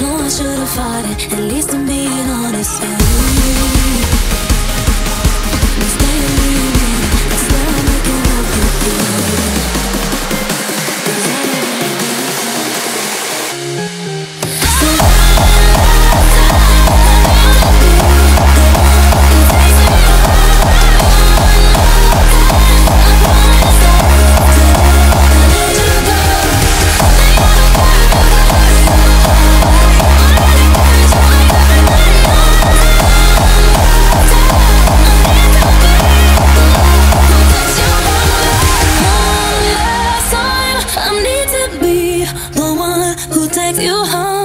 No, know I should've fought it. At least I'm being honest. Yeah. you home